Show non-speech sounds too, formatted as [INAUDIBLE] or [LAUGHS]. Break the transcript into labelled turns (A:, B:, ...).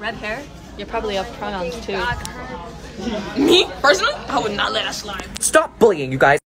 A: Red hair?
B: You're probably a pronouns too. [LAUGHS]
A: Me? Personally? I would not let that slide.
C: Stop bullying, you guys.